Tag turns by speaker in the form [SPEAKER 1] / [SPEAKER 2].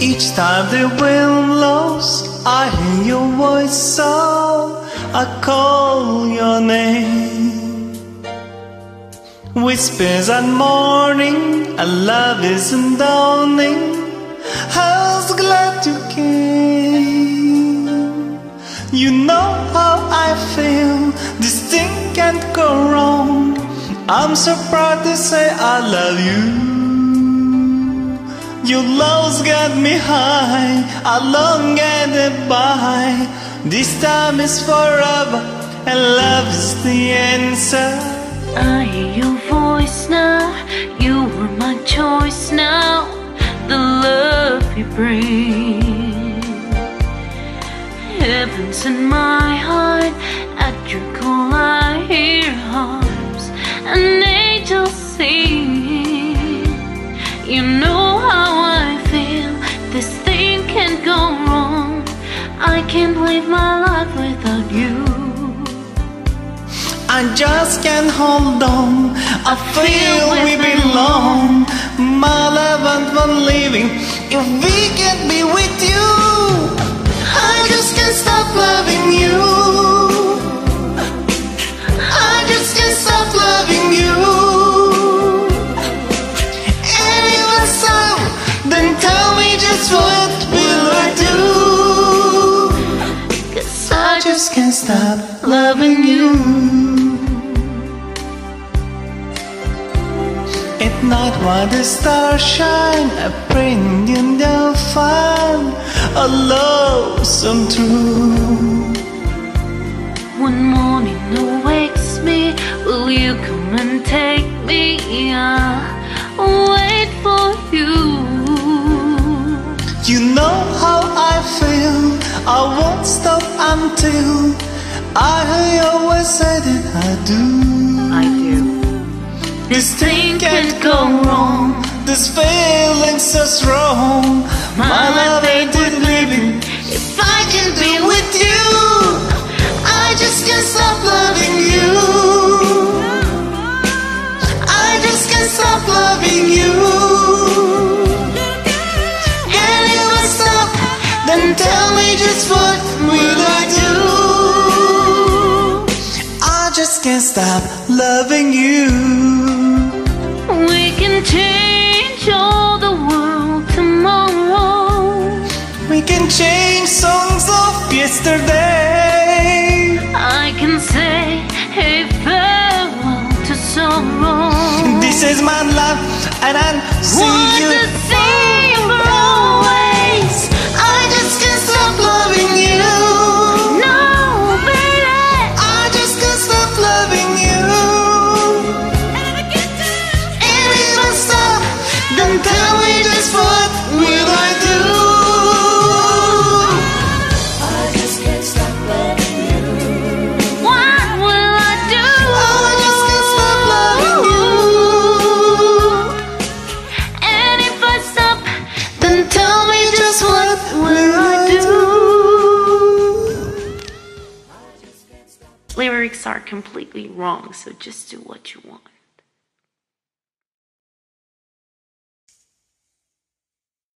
[SPEAKER 1] Each time the wind blows, I hear your voice, so I call your name. Whispers at morning, a love isn't dawning. I was glad you came. You know how I feel, this thing can't go wrong. I'm so proud to say I love you. Your love's got me high, I long get it by. This time is forever, and love's the answer.
[SPEAKER 2] I hear your voice now. You were my choice now. The love you bring. Heaven's in my heart. At your call, I hear harps I can't live my life without you.
[SPEAKER 1] I just can't hold on. I feel we belong. My love and fun living. If we can be with you, I just can't stop loving you. I just can't stop loving you. Anyone so, then tell me just what I I just can't stop loving you. At night while the stars shine, I pray they'll find a love some true.
[SPEAKER 2] One morning awakes me. Will you come and take me? I'll wait for. You
[SPEAKER 1] until I voice say that I do.
[SPEAKER 2] I do.
[SPEAKER 1] This thing can't go wrong. This feeling's so strong. My love ain't it living. If I can be with you, I just can't stop loving you. I just can't stop loving you. Anyone stop? Then tell me just what will just can't stop loving you.
[SPEAKER 2] We can change all the world tomorrow.
[SPEAKER 1] We can change songs of yesterday.
[SPEAKER 2] I can say, hey, farewell to sorrow.
[SPEAKER 1] This is my life, and I see
[SPEAKER 2] Want
[SPEAKER 1] you.
[SPEAKER 2] to see you are completely wrong, so just do what you want.